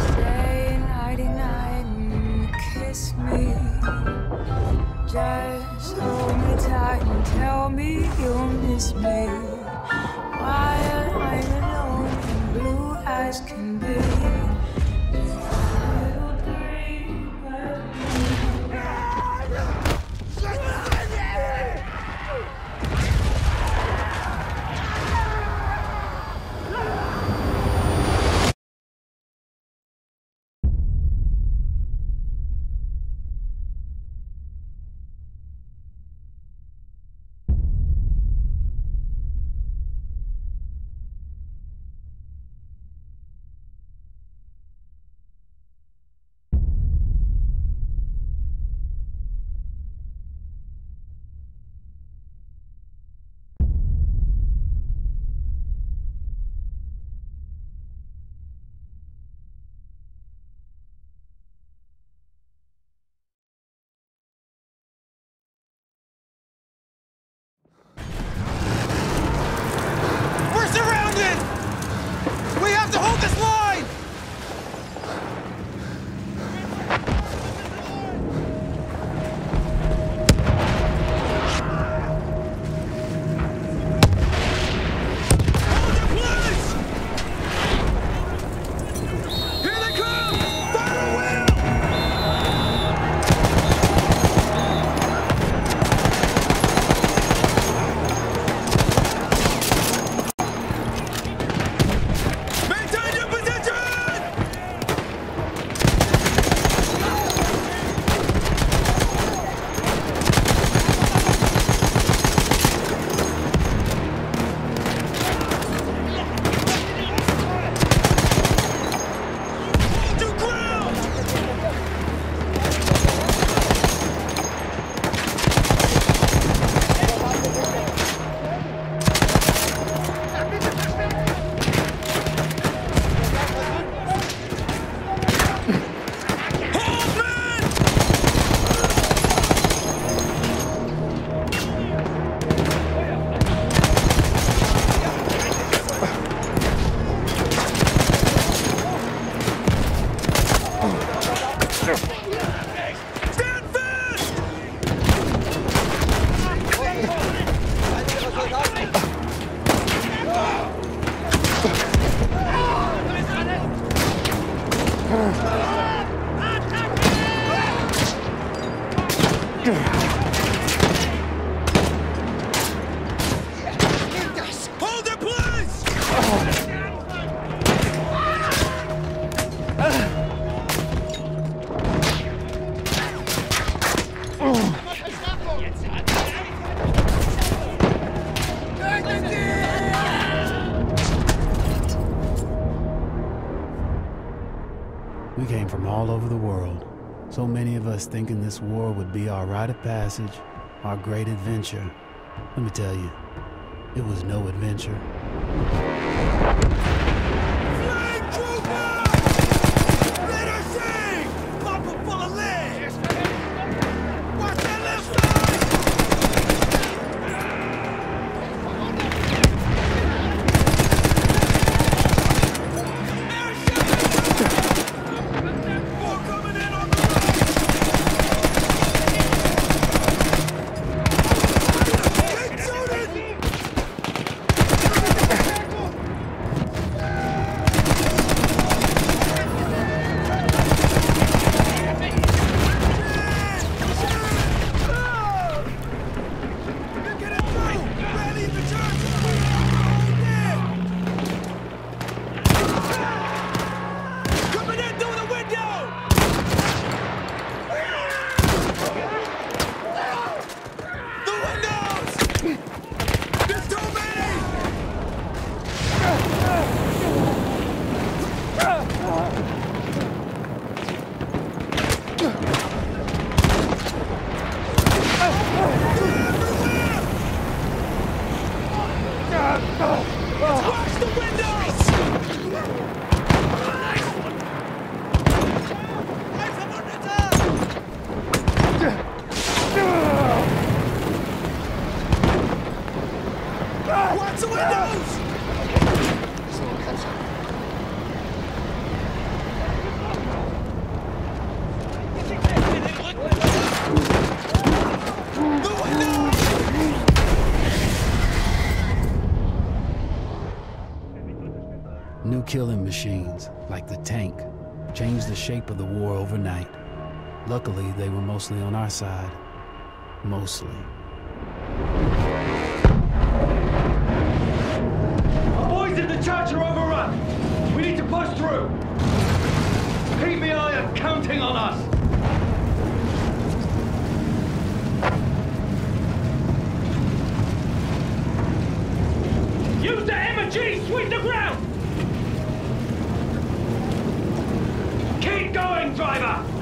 Stay nighty night and kiss me. Just hold me tight and tell me you'll miss me. I'm alone and blue as can be. Hold came from all over the world. So many of us thinking this war would be our rite of passage, our great adventure. Let me tell you, it was no adventure. New killing machines, like the tank, changed the shape of the war overnight. Luckily, they were mostly on our side. Mostly. PBI are counting on us! Use the MG, sweep the ground! Keep going, driver!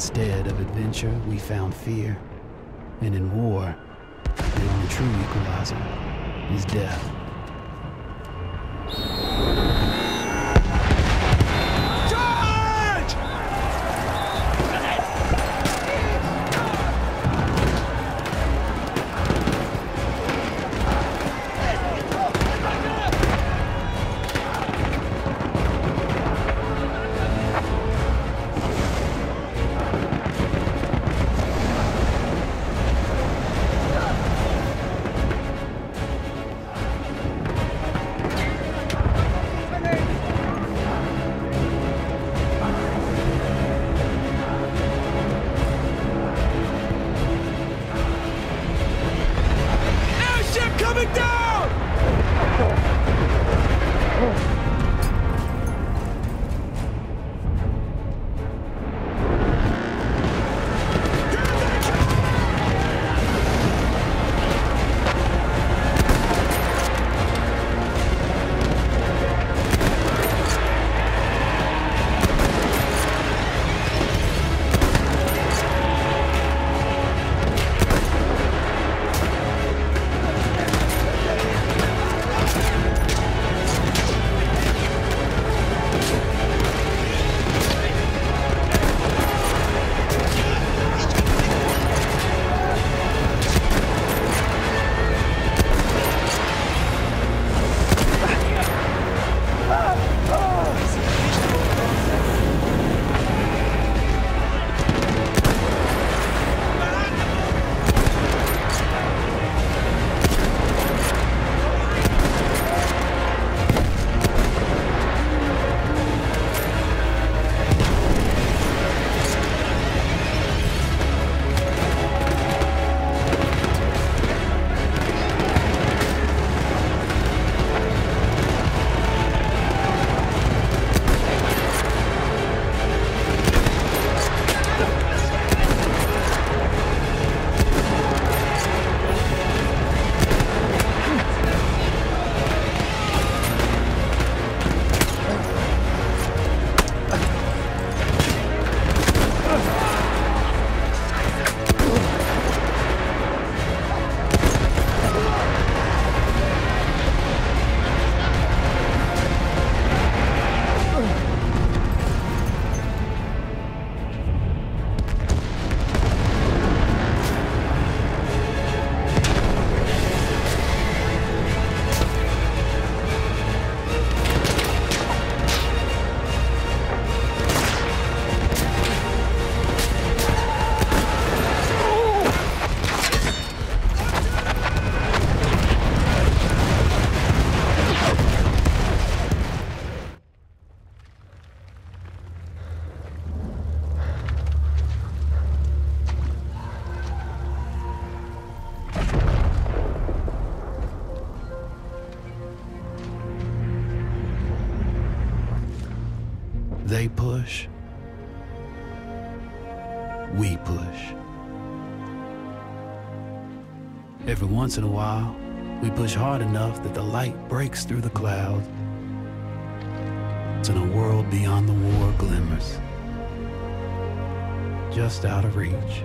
Instead of adventure, we found fear. And in war, the only true equalizer is death. We push. Every once in a while, we push hard enough that the light breaks through the clouds. And a world beyond the war glimmers, just out of reach.